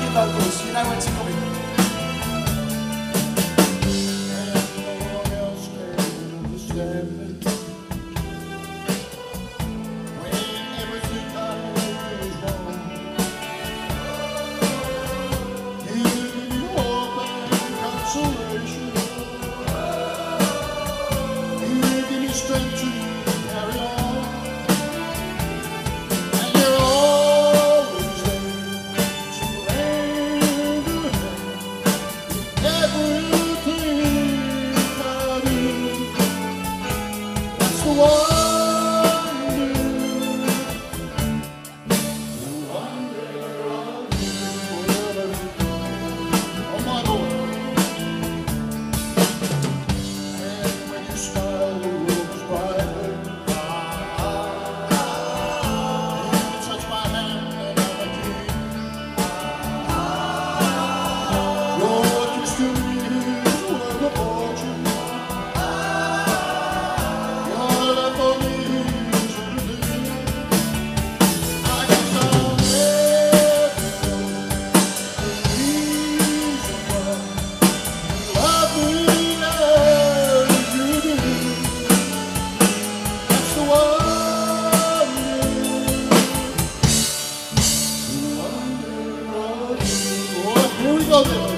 You know when to come. 我。Oh,